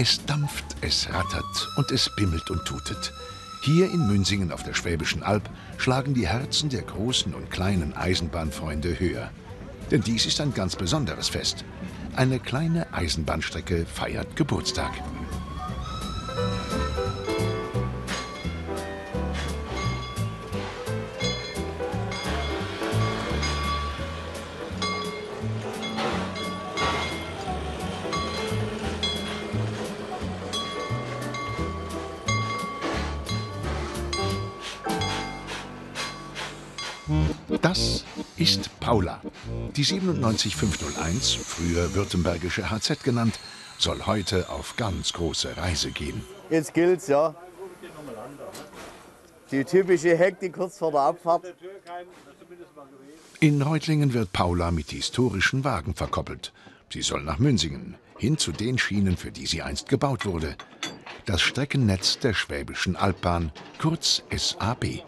Es dampft, es rattert und es bimmelt und tutet. Hier in Münsingen auf der Schwäbischen Alb schlagen die Herzen der großen und kleinen Eisenbahnfreunde höher. Denn dies ist ein ganz besonderes Fest. Eine kleine Eisenbahnstrecke feiert Geburtstag. Das ist Paula. Die 97501, früher württembergische HZ genannt, soll heute auf ganz große Reise gehen. Jetzt gilt's, ja. Die typische Hektik kurz vor der Abfahrt. In Reutlingen wird Paula mit historischen Wagen verkoppelt. Sie soll nach Münsingen, hin zu den Schienen, für die sie einst gebaut wurde. Das Streckennetz der Schwäbischen Albahn, kurz SAB.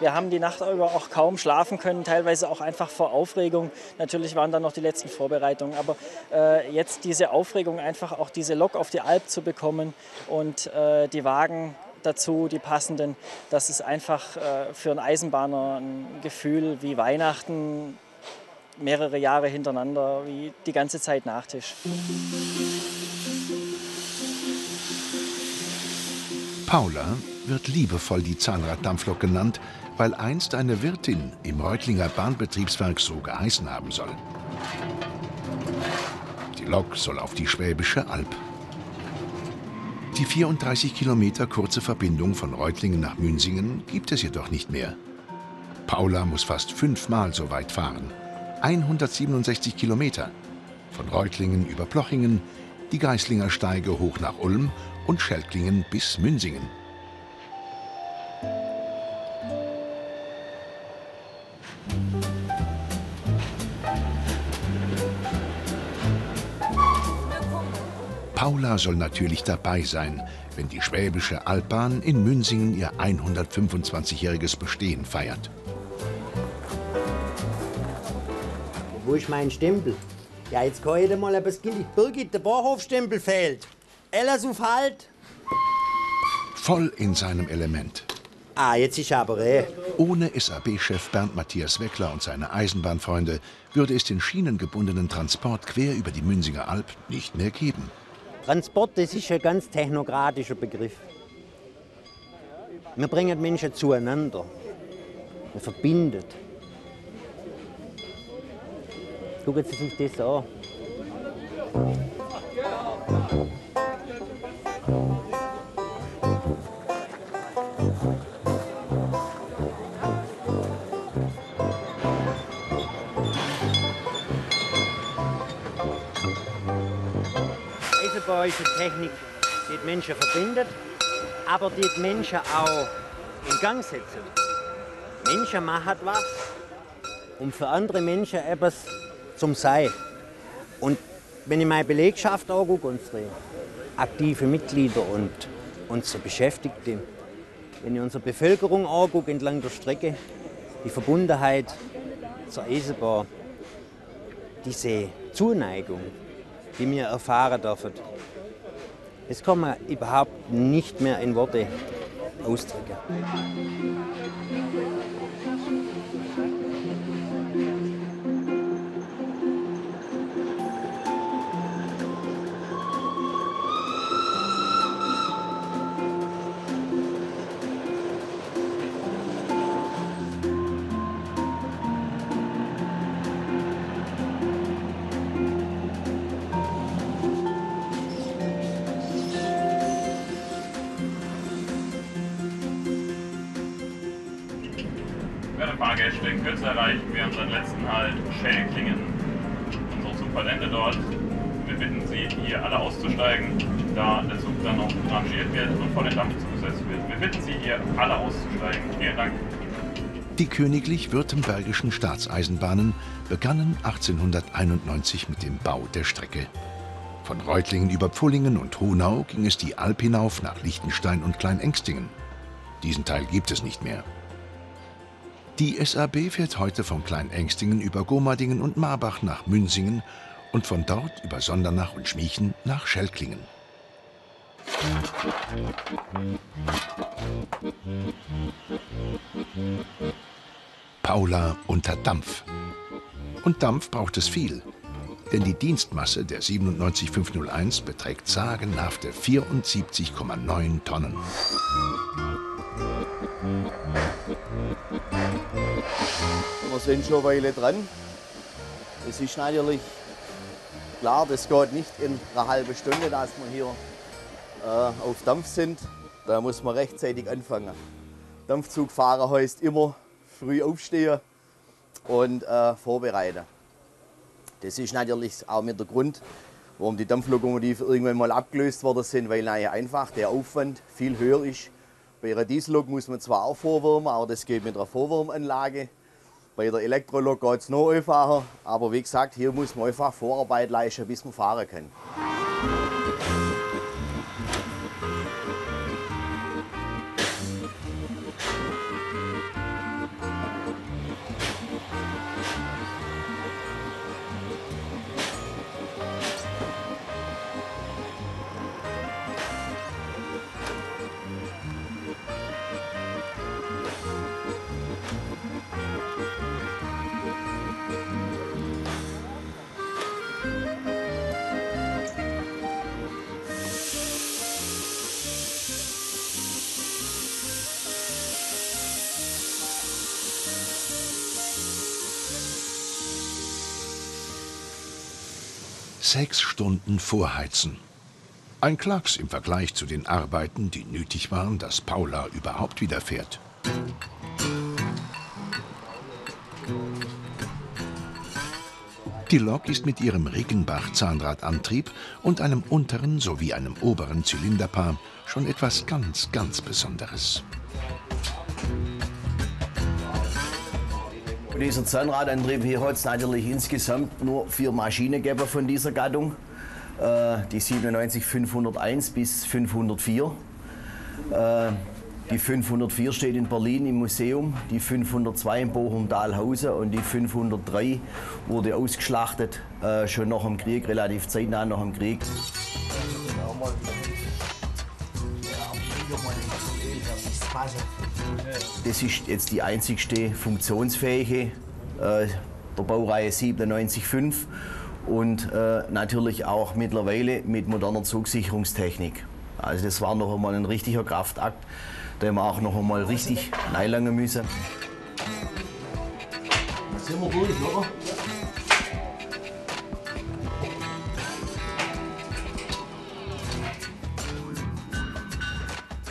Wir haben die Nacht über auch kaum schlafen können, teilweise auch einfach vor Aufregung. Natürlich waren dann noch die letzten Vorbereitungen, aber äh, jetzt diese Aufregung, einfach auch diese Lok auf die Alp zu bekommen und äh, die Wagen dazu, die passenden, das ist einfach äh, für einen Eisenbahner ein Gefühl wie Weihnachten, mehrere Jahre hintereinander, wie die ganze Zeit Nachtisch. Paula wird liebevoll die Zahnraddampflok genannt, weil einst eine Wirtin im Reutlinger Bahnbetriebswerk so geheißen haben soll. Die Lok soll auf die Schwäbische Alb. Die 34 Kilometer kurze Verbindung von Reutlingen nach Münsingen gibt es jedoch nicht mehr. Paula muss fast fünfmal so weit fahren. 167 Kilometer. Von Reutlingen über Plochingen, die Geislinger Steige hoch nach Ulm und Schelklingen bis Münsingen. Paula soll natürlich dabei sein, wenn die Schwäbische Albahn in Münsingen ihr 125-jähriges Bestehen feiert. Wo ist mein Stempel? Ja, jetzt kann ich mal etwas gilt. Birgit, der Bahnhofstempel fehlt. Ellas auf Halt. Voll in seinem Element. Ah, jetzt ist aber eh. Ohne SAB-Chef Bernd Matthias Weckler und seine Eisenbahnfreunde würde es den schienengebundenen Transport quer über die Münsinger Alb nicht mehr geben. Transport, das ist ein ganz technokratischer Begriff. Wir bringen Menschen zueinander. Wir verbindet. Schauen Sie sich das an. Eine Technik, die die Menschen verbindet, aber die die Menschen auch in Gang setzt. Menschen machen was, um für andere Menschen etwas zum Sein. Und wenn ich meine Belegschaft angucke, unsere aktiven Mitglieder und unsere Beschäftigten, wenn ich unsere Bevölkerung angucke entlang der Strecke, die Verbundenheit zur Eisenbahn, diese Zuneigung, die wir erfahren dürfen, das kann man überhaupt nicht mehr in Worte ausdrücken. Werde Fahrgäste in Kürze erreichen wir unseren letzten Halt Schelklingen. Unser Zug vollendet dort. Wir bitten Sie, hier alle auszusteigen, da der Zug dann noch rangiert wird und vor den Dampf zugesetzt wird. Wir bitten Sie, hier alle auszusteigen. Vielen Dank. Die königlich-württembergischen Staatseisenbahnen begannen 1891 mit dem Bau der Strecke. Von Reutlingen über Pfullingen und Honau ging es die Alp hinauf nach Liechtenstein und Kleinengstingen. Diesen Teil gibt es nicht mehr. Die SAB fährt heute von Kleinengstingen über Gomadingen und Marbach nach Münsingen und von dort über Sondernach und Schmiechen nach Schellklingen. Paula unter Dampf. Und Dampf braucht es viel. Denn die Dienstmasse der 97501 beträgt sagenhafte 74,9 Tonnen. Wir sind schon eine Weile dran. Es ist natürlich klar, das geht nicht in einer halben Stunde, dass wir hier äh, auf Dampf sind. Da muss man rechtzeitig anfangen. Dampfzugfahrer heißt immer früh aufstehen und äh, vorbereiten. Das ist natürlich auch mit der Grund, warum die Dampflokomotiven irgendwann mal abgelöst worden sind, weil einfach der Aufwand viel höher ist. Bei einer Diesellok muss man zwar auch vorwärmen, aber das geht mit einer Vorwärmanlage. Bei der Elektrolok geht es noch einfacher, aber wie gesagt, hier muss man einfach Vorarbeit leisten, bis man fahren kann. Sechs Stunden vorheizen. Ein Klacks im Vergleich zu den Arbeiten, die nötig waren, dass Paula überhaupt wieder fährt. Die Lok ist mit ihrem Riggenbach-Zahnradantrieb und einem unteren sowie einem oberen Zylinderpaar schon etwas ganz, ganz Besonderes. Dieser Zahnradantrieb hier hat es natürlich insgesamt nur vier Maschinen gegeben von dieser Gattung. Äh, die 97501 bis 504. Äh, die 504 steht in Berlin im Museum, die 502 in Bochum-Dahlhausen und die 503 wurde ausgeschlachtet, äh, schon nach dem Krieg, relativ zeitnah nach dem Krieg. Das ist jetzt die einzigste funktionsfähige äh, der Baureihe 975 und äh, natürlich auch mittlerweile mit moderner Zugsicherungstechnik. Also das war noch einmal ein richtiger Kraftakt, den wir auch noch einmal richtig neilangen müssen. Jetzt sind wir durch, oder?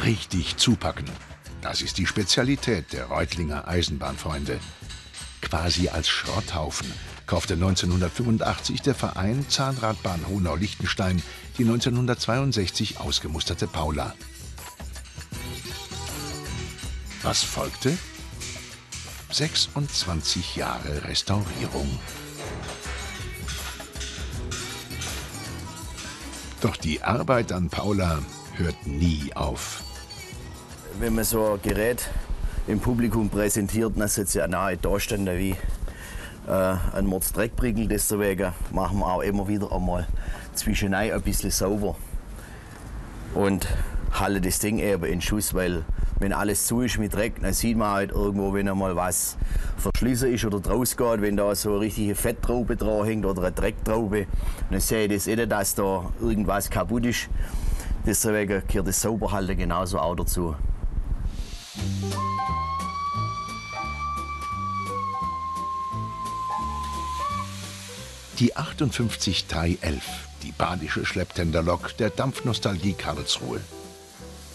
Richtig zupacken. Das ist die Spezialität der Reutlinger Eisenbahnfreunde. Quasi als Schrotthaufen kaufte 1985 der Verein Zahnradbahn Honau-Liechtenstein die 1962 ausgemusterte Paula. Was folgte? 26 Jahre Restaurierung. Doch die Arbeit an Paula hört nie auf. Wenn man so ein Gerät im Publikum präsentiert, dann sollte es ja nahe dastehen wie äh, ein Mordsdreckprickel. Deswegen machen wir auch immer wieder einmal zwischendurch ein bisschen sauber und halte das Ding eben in Schuss, weil wenn alles zu ist mit Dreck, dann sieht man halt irgendwo, wenn einmal was verschlissen ist oder draus geht, wenn da so eine richtige Fetttraube dran hängt oder eine Drecktraube, dann sehe ich das eh, dass da irgendwas kaputt ist. Deswegen gehört das Sauberhalten genauso auch dazu. Die 58 Thai 11, die badische Schlepptenderlok der Dampfnostalgie Karlsruhe.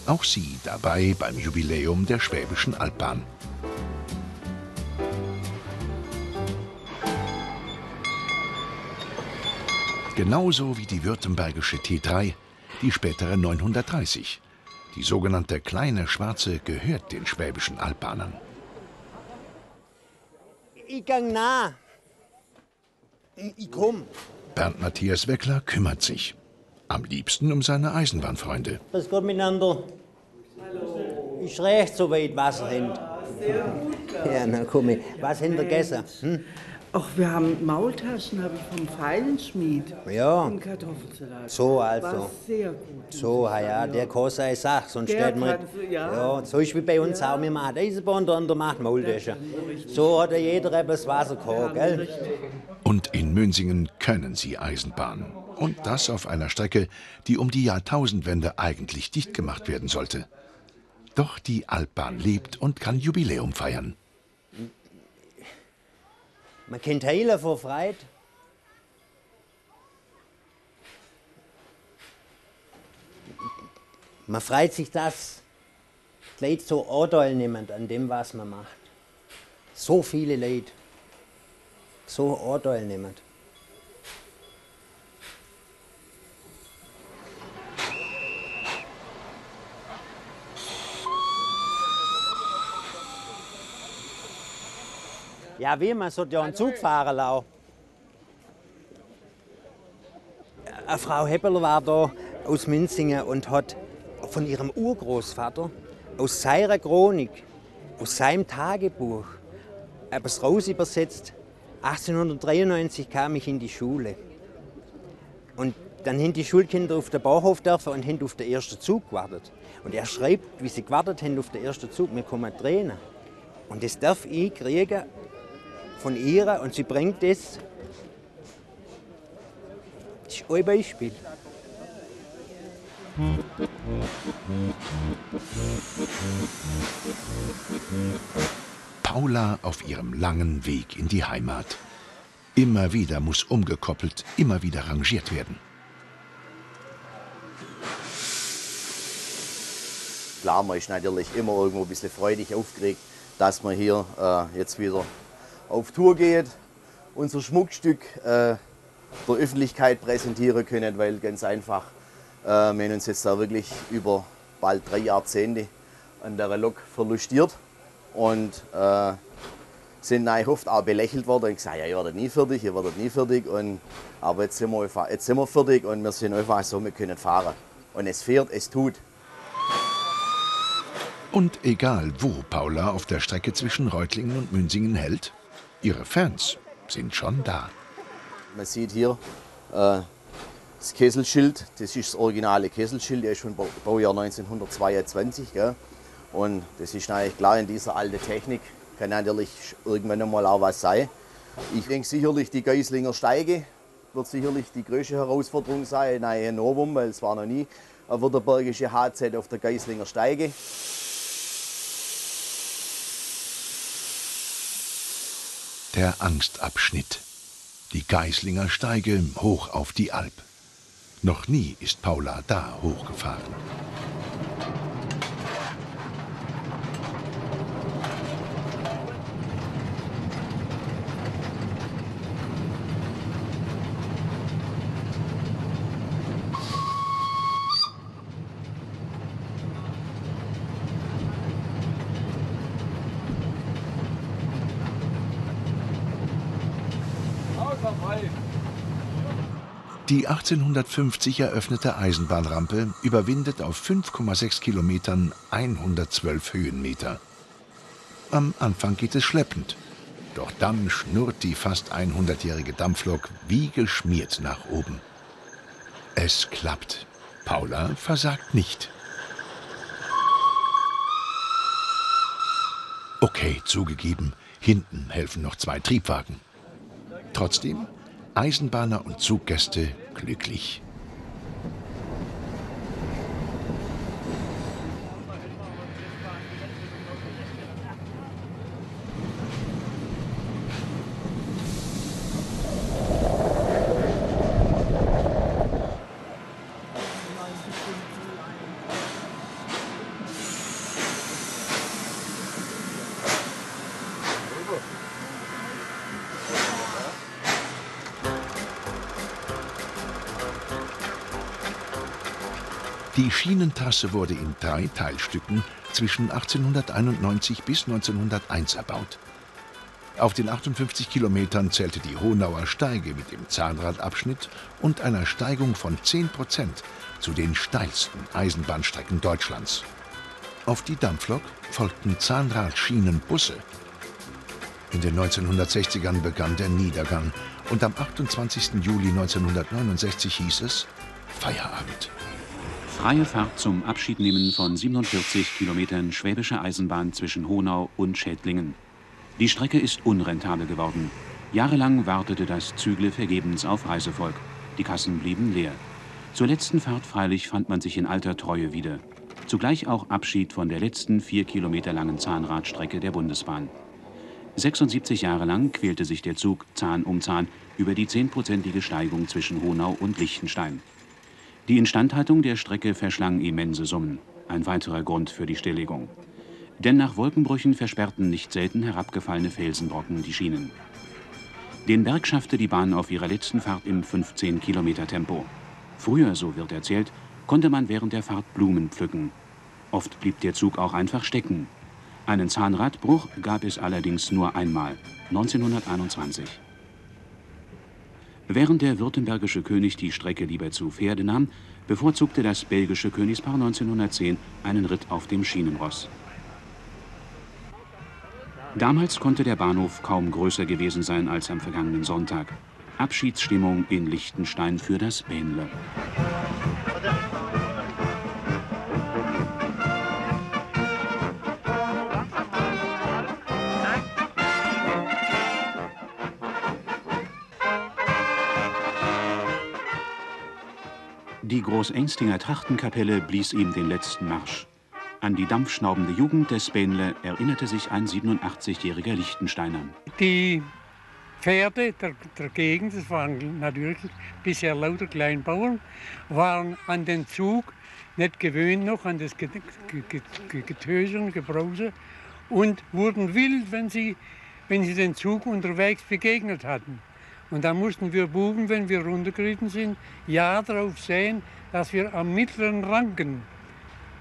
Auch sie dabei beim Jubiläum der Schwäbischen Albahn. Genauso wie die württembergische T3, die spätere 930. Die sogenannte kleine Schwarze gehört den Schwäbischen Albbahnen. Ich gang nah Ich komm. Bernd Matthias Weckler kümmert sich. Am liebsten um seine Eisenbahnfreunde. Grüß Gott miteinander. Hallo. Ist recht so weit Wasser hin. Sehr gut. Ja, na komm ich. Was gegessen? Hm? Ach, wir haben Maultaschen, habe ich vom Feilenschmied. Ja. Und Kartoffelsalat. So also. War sehr gut. So, ja, ja, der kann seine Sache, sonst Der steht man. so, ja. ja, so ist wie bei uns auch. Wir machen Eisenbahn, der andere macht Maultaschen. So hat ja jeder etwas Wasser gehabt, gell? Und in Münsingen können sie Eisenbahn. Und das auf einer Strecke, die um die Jahrtausendwende eigentlich dicht gemacht werden sollte. Doch die Altbahn lebt und kann Jubiläum feiern. Man kennt heilen vor Freude. Man freut sich, dass die Leute so Anteil nehmen an dem, was man macht. So viele Leute so Anteil nehmen. Ja, wie man sollte ja einen Zug fahren lassen. Eine Frau Heppeler war da aus Münzingen und hat von ihrem Urgroßvater aus seiner Chronik, aus seinem Tagebuch, etwas raus übersetzt. 1893 kam ich in die Schule. Und dann haben die Schulkinder auf den Bahnhof dürfen und haben auf den ersten Zug gewartet. Und er schreibt, wie sie gewartet haben auf den ersten Zug, mir kommen Tränen. Und das darf ich kriegen von ihr und sie bringt das. Das ist ein Beispiel. Paula auf ihrem langen Weg in die Heimat. Immer wieder muss umgekoppelt, immer wieder rangiert werden. Klar, man ist natürlich immer irgendwo ein bisschen freudig aufgeregt, dass wir hier äh, jetzt wieder auf Tour geht, unser Schmuckstück äh, der Öffentlichkeit präsentieren können, weil ganz einfach, äh, wir haben uns jetzt da wirklich über bald drei Jahrzehnte an der Lok verlustiert und äh, sind eigentlich oft auch belächelt worden und gesagt, ja, ihr werdet nie fertig, ihr werdet nie fertig. Und, aber jetzt sind, wir jetzt sind wir fertig und wir sind einfach so, wir können fahren. Und es fährt, es tut. Und egal, wo Paula auf der Strecke zwischen Reutlingen und Münsingen hält, ihre Fans sind schon da. Man sieht hier äh, das Kesselschild, das ist das originale Kesselschild, der ist von Baujahr 1922. Gell? Und das ist natürlich klar in dieser alten Technik, kann natürlich irgendwann einmal auch was sein. Ich denke sicherlich, die Geislinger Steige wird sicherlich die größte Herausforderung sein, ein Novum, weil es war noch nie eine württembergische HZ auf der Geislinger Steige. Der Angstabschnitt. Die Geislinger Steige hoch auf die Alp. Noch nie ist Paula da hochgefahren. Die 1850 eröffnete Eisenbahnrampe überwindet auf 5,6 Kilometern 112 Höhenmeter. Am Anfang geht es schleppend. Doch dann schnurrt die fast 100-jährige Dampflok wie geschmiert nach oben. Es klappt. Paula versagt nicht. Okay, zugegeben, hinten helfen noch zwei Triebwagen. Trotzdem, Eisenbahner und Zuggäste glücklich. Die Schienentrasse wurde in drei Teilstücken zwischen 1891 bis 1901 erbaut. Auf den 58 Kilometern zählte die Honauer Steige mit dem Zahnradabschnitt und einer Steigung von 10 Prozent zu den steilsten Eisenbahnstrecken Deutschlands. Auf die Dampflok folgten Zahnradschienenbusse. In den 1960ern begann der Niedergang und am 28. Juli 1969 hieß es Feierabend. Freie Fahrt zum Abschiednehmen von 47 Kilometern Schwäbische Eisenbahn zwischen Honau und Schädlingen. Die Strecke ist unrentabel geworden. Jahrelang wartete das Zügle vergebens auf Reisevolk. Die Kassen blieben leer. Zur letzten Fahrt freilich fand man sich in alter Treue wieder. Zugleich auch Abschied von der letzten vier Kilometer langen Zahnradstrecke der Bundesbahn. 76 Jahre lang quälte sich der Zug Zahn um Zahn über die zehnprozentige Steigung zwischen Honau und Liechtenstein. Die Instandhaltung der Strecke verschlang immense Summen. Ein weiterer Grund für die Stilllegung. Denn nach Wolkenbrüchen versperrten nicht selten herabgefallene Felsenbrocken die Schienen. Den Berg schaffte die Bahn auf ihrer letzten Fahrt im 15 Kilometer Tempo. Früher, so wird erzählt, konnte man während der Fahrt Blumen pflücken. Oft blieb der Zug auch einfach stecken. Einen Zahnradbruch gab es allerdings nur einmal, 1921. Während der württembergische König die Strecke lieber zu Pferde nahm, bevorzugte das belgische Königspaar 1910 einen Ritt auf dem Schienenross. Damals konnte der Bahnhof kaum größer gewesen sein als am vergangenen Sonntag. Abschiedsstimmung in Liechtenstein für das Bähnle. Die Großengstinger Trachtenkapelle blies ihm den letzten Marsch. An die dampfschnaubende Jugend des Bähnle erinnerte sich ein 87-jähriger Lichtensteiner. Die Pferde der, der, Gegend, das waren natürlich bisher lauter Kleinbauern, waren an den Zug nicht gewöhnt noch, an das Getöse und Gebrause und wurden wild, wenn sie, wenn sie den Zug unterwegs begegnet hatten. Und da mussten wir Buben, wenn wir runtergeritten sind, ja darauf sehen, dass wir am mittleren Ranken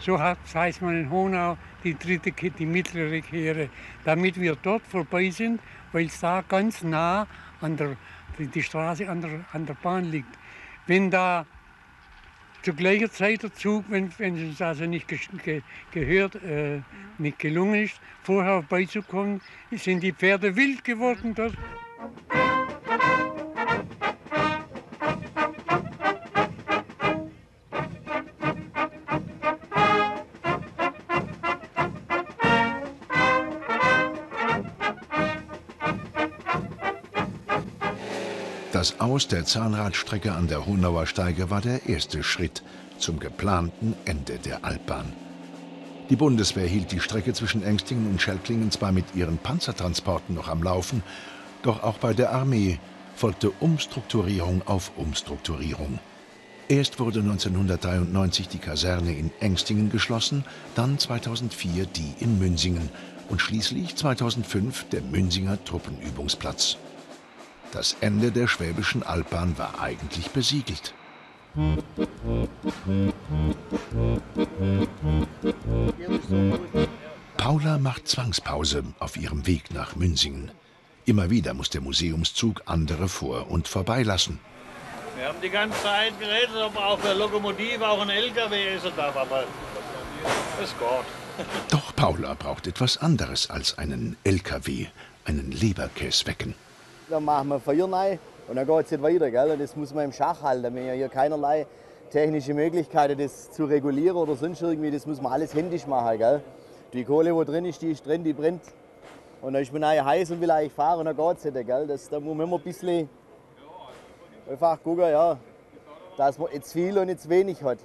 so heißt man in Honau die dritte, die mittlere Kehre, damit wir dort vorbei sind, weil es da ganz nah an der, die, Straße an der, an der Bahn liegt. Wenn da zu gleicher Zeit der Zug, wenn, wenn es also nicht ge, gehört, äh, nicht gelungen ist, vorher vorbeizukommen, sind die Pferde wild geworden dort. Das Aus der Zahnradstrecke an der Honauer Steige war der erste Schritt zum geplanten Ende der Altbahn. Die Bundeswehr hielt die Strecke zwischen Engstingen und Schelklingen zwar mit ihren Panzertransporten noch am Laufen, doch auch bei der Armee folgte Umstrukturierung auf Umstrukturierung. Erst wurde 1993 die Kaserne in Engstingen geschlossen, dann 2004 die in Münsingen und schließlich 2005 der Münsinger Truppenübungsplatz. Das Ende der Schwäbischen Albahn war eigentlich besiegelt. Paula macht Zwangspause auf ihrem Weg nach Münsingen. Immer wieder muss der Museumszug andere vor- und vorbeilassen. Wir haben die ganze Zeit geredet, ob auch der Lokomotive auch ein LKW essen darf, aber es geht. Doch Paula braucht etwas anderes als einen LKW, einen Leberkäswecken dann machen wir Feuer rein und dann geht es nicht weiter. Gell? Und das muss man im Schach halten. Wir haben hier keinerlei technische Möglichkeiten, das zu regulieren oder sonst irgendwie. Das muss man alles händisch machen. Gell? Die Kohle, wo drin ist, die ist drin, die brennt. Und dann ist man heiß und will eigentlich fahren und dann geht es nicht. Gell? Das, da muss man immer ein bisschen einfach gucken, ja, dass man jetzt viel und jetzt wenig hat.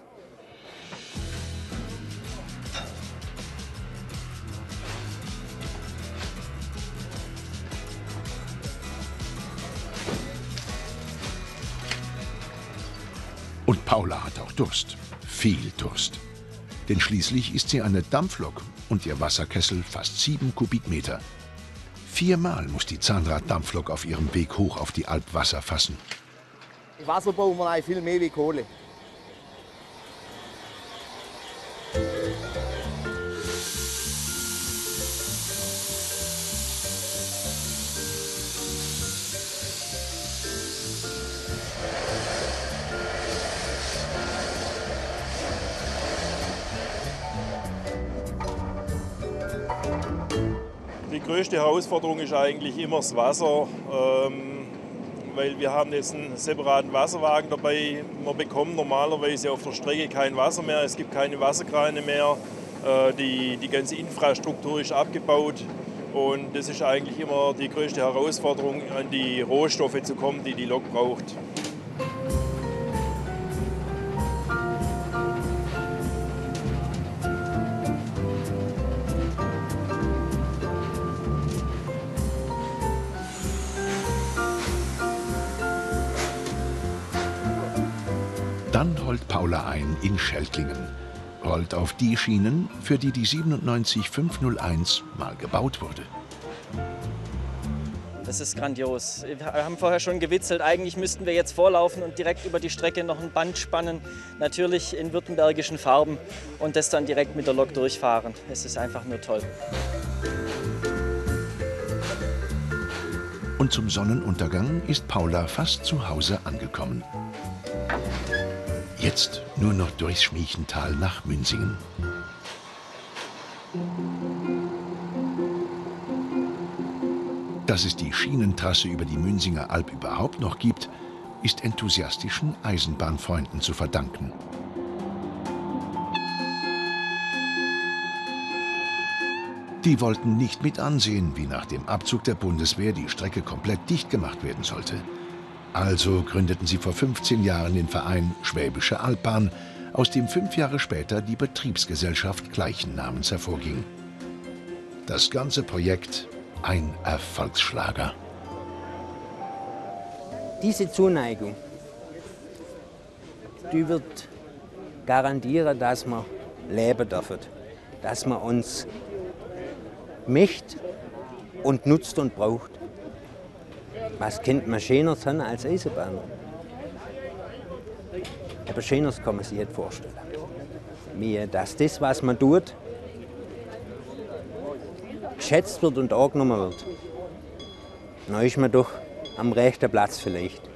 Paula hat auch Durst. Viel Durst. Denn schließlich ist sie eine Dampflok und ihr Wasserkessel fast sieben Kubikmeter. Viermal muss die Zahnraddampflok auf ihrem Weg hoch auf die Alp Wasser fassen. Wasser brauchen wir viel mehr wie Kohle. Größte Herausforderung ist eigentlich immer das Wasser, ähm, weil wir haben jetzt einen separaten Wasserwagen dabei. Man bekommt normalerweise auf der Strecke kein Wasser mehr, es gibt keine Wasserkreine mehr, äh, die, die ganze Infrastruktur ist abgebaut. Und das ist eigentlich immer die größte Herausforderung, an die Rohstoffe zu kommen, die die Lok braucht. Dann rollt Paula ein in Schelklingen. Rollt auf die Schienen, für die die 97501 mal gebaut wurde. Das ist grandios. Wir haben vorher schon gewitzelt, eigentlich müssten wir jetzt vorlaufen und direkt über die Strecke noch ein Band spannen. Natürlich in württembergischen Farben und das dann direkt mit der Lok durchfahren. Es ist einfach nur toll. Und zum Sonnenuntergang ist Paula fast zu Hause angekommen. Jetzt nur noch durchs Schmiechental nach Münsingen. Dass es die Schienentrasse über die Münsinger Alb überhaupt noch gibt, ist enthusiastischen Eisenbahnfreunden zu verdanken. Die wollten nicht mit ansehen, wie nach dem Abzug der Bundeswehr die Strecke komplett dicht gemacht werden sollte. Also gründeten sie vor 15 Jahren den Verein Schwäbische Albbahn, aus dem fünf Jahre später die Betriebsgesellschaft gleichen Namens hervorging. Das ganze Projekt ein Erfolgsschlager. Diese Zuneigung, die wird garantieren, dass wir leben dürfen, dass man uns möchte und nutzt und braucht. Was kennt man schöner sein als Eisenbahner? Aber schöneres kann man sich nicht vorstellen. Wie, dass das, was man tut, geschätzt wird und angenommen wird. Dann ist man doch am rechten Platz vielleicht.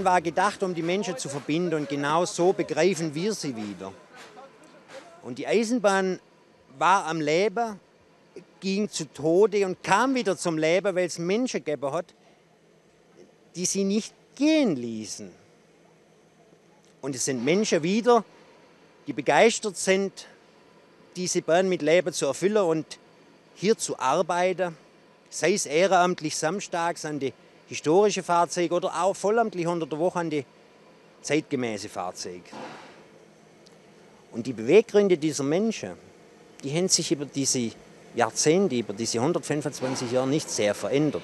Eisenbahn war gedacht, um die Menschen zu verbinden und genau so begreifen wir sie wieder. Und die Eisenbahn war am Leben, ging zu Tode und kam wieder zum Leben, weil es Menschen gegeben hat, die sie nicht gehen ließen. Und es sind Menschen wieder, die begeistert sind, diese Bahn mit Leben zu erfüllen und hier zu arbeiten, sei es ehrenamtlich samstags an die historische Fahrzeuge oder auch vollamtlich unter der Woche an die zeitgemäße Fahrzeuge. Und die Beweggründe dieser Menschen, die haben sich über diese Jahrzehnte, über diese 125 Jahre nicht sehr verändert.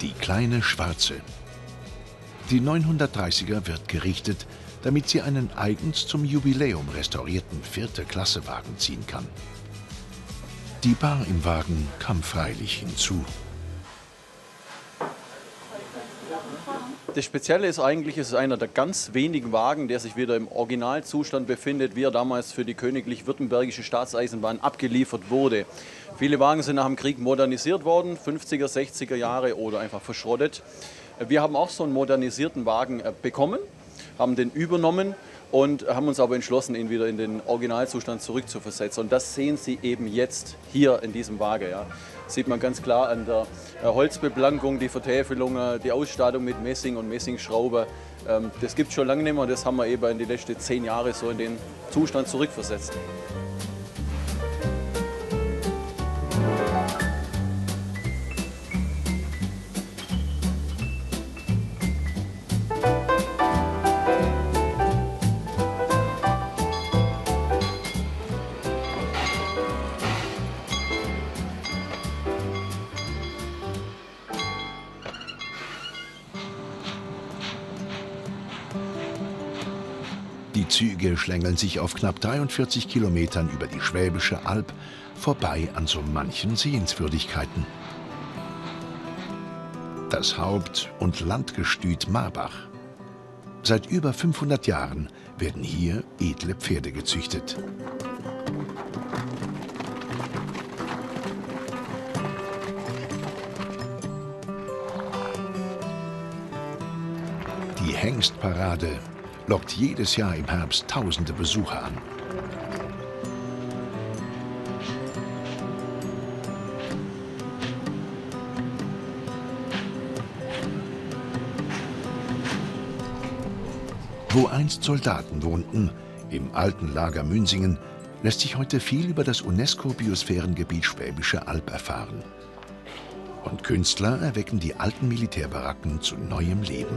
Die kleine Schwarze. Die 930er wird gerichtet, damit sie einen eigens zum Jubiläum restaurierten vierte Klassewagen ziehen kann. Die Bar im Wagen kam freilich hinzu. Das Spezielle ist eigentlich, es ist einer der ganz wenigen Wagen, der sich wieder im Originalzustand befindet, wie er damals für die königlich-württembergische Staatseisenbahn abgeliefert wurde. Viele Wagen sind nach dem Krieg modernisiert worden, 50er, 60er Jahre oder einfach verschrottet. Wir haben auch so einen modernisierten Wagen äh, bekommen, haben den übernommen und haben uns aber entschlossen, ihn wieder in den Originalzustand zurückzuversetzen. Und das sehen Sie eben jetzt hier in diesem Wagen. Ja. Sieht man ganz klar an der äh, Holzbeplankung, die Vertäfelung, äh, die Ausstattung mit Messing und Messingschrauber. Ähm, das gibt es schon lange nicht mehr. Das haben wir eben in die letzten zehn Jahre so in den Zustand zurückversetzt. Schlängeln sich auf knapp 43 Kilometern über die Schwäbische Alb vorbei an so manchen Sehenswürdigkeiten. Das Haupt- und Landgestüt Marbach. Seit über 500 Jahren werden hier edle Pferde gezüchtet. Die Hengstparade lockt jedes Jahr im Herbst tausende Besucher an. Wo einst Soldaten wohnten, im alten Lager Münsingen, lässt sich heute viel über das UNESCO-Biosphärengebiet Schwäbische Alb erfahren. Und Künstler erwecken die alten Militärbaracken zu neuem Leben.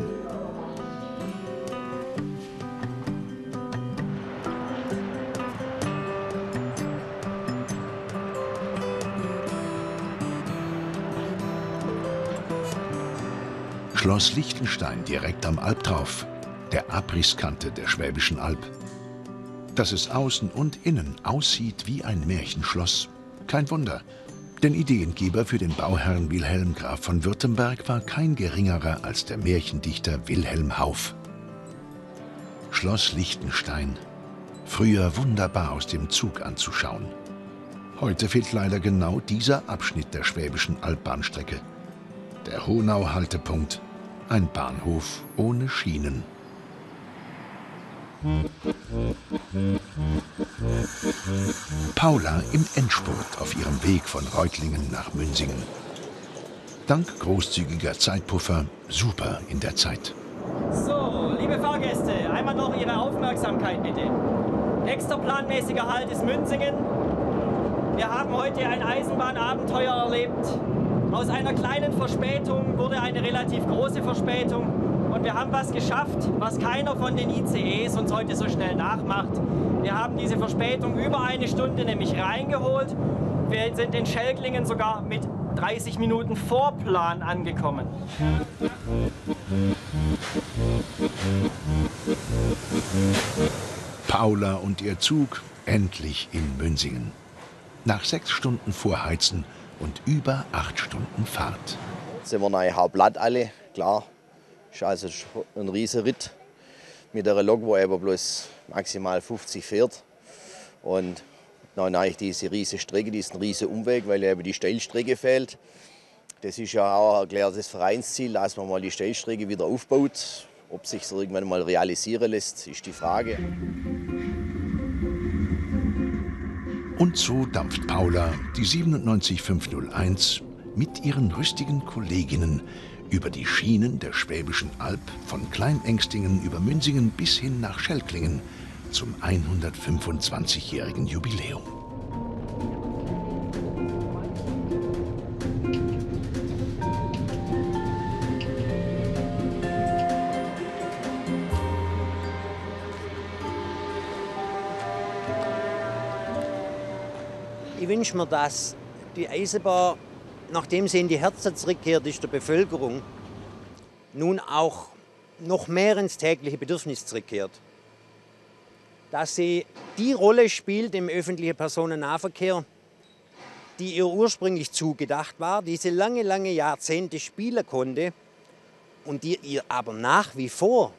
Schloss Liechtenstein direkt am Albtrauf, der Abrisskante der Schwäbischen Alb. Dass es außen und innen aussieht wie ein Märchenschloss, kein Wunder. Denn Ideengeber für den Bauherrn Wilhelm Graf von Württemberg war kein geringerer als der Märchendichter Wilhelm Hauff. Schloss Liechtenstein. Früher wunderbar aus dem Zug anzuschauen. Heute fehlt leider genau dieser Abschnitt der Schwäbischen Albbahnstrecke. Der Honau-Haltepunkt, ein Bahnhof ohne Schienen. Paula im Endspurt auf ihrem Weg von Reutlingen nach Münsingen. Dank großzügiger Zeitpuffer super in der Zeit. So, liebe Fahrgäste, einmal noch Ihre Aufmerksamkeit bitte. Nächster planmäßiger Halt ist Münzingen. Wir haben heute ein Eisenbahnabenteuer erlebt. Aus einer kleinen Verspätung wurde eine relativ große Verspätung. Und wir haben was geschafft, was keiner von den ICEs uns heute so schnell nachmacht. Wir haben diese Verspätung über eine Stunde nämlich reingeholt. Wir sind in Schelklingen sogar mit 30 Minuten Vorplan angekommen. Paula und ihr Zug endlich in Münsingen. Nach sechs Stunden Vorheizen und über acht Stunden Fahrt. Jetzt sind wir nachher Blatt alle, klar. Ist also ein riesiger Ritt mit der Lok, wo aber bloß maximal 50 fährt. Und dann eigentlich diese riesige Strecke, diesen riesigen Umweg, weil eben die Steilstrecke fehlt. Das ist ja auch ein erklärtes Vereinsziel, dass man mal die Steilstrecke wieder aufbaut. Ob sich das irgendwann mal realisieren lässt, ist die Frage. Und so dampft Paula die 97501 mit ihren rüstigen Kolleginnen über die Schienen der Schwäbischen Alb von Kleinengstingen über Münsingen bis hin nach Schelklingen zum 125-jährigen Jubiläum. Wünsche mir, dass die Eisenbahn nachdem sie in die Herzen zurückkehrt ist der Bevölkerung, nun auch noch mehr ins tägliche Bedürfnis zurückkehrt. Dass sie die Rolle spielt im öffentlichen Personennahverkehr, die ihr ursprünglich zugedacht war, die sie lange, lange Jahrzehnte spielen konnte und die ihr aber nach wie vor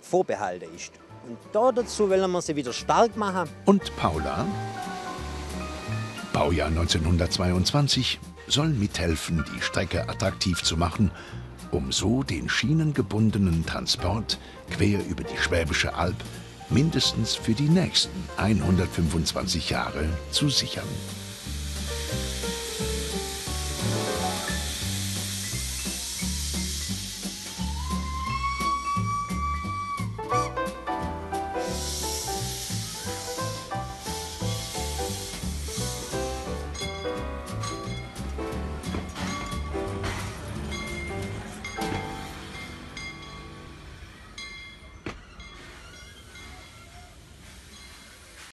vorbehalten ist. Und da dazu wollen wir sie wieder stark machen. Und Paula? Baujahr 1922 soll mithelfen, die Strecke attraktiv zu machen, um so den schienengebundenen Transport quer über die Schwäbische Alb mindestens für die nächsten 125 Jahre zu sichern.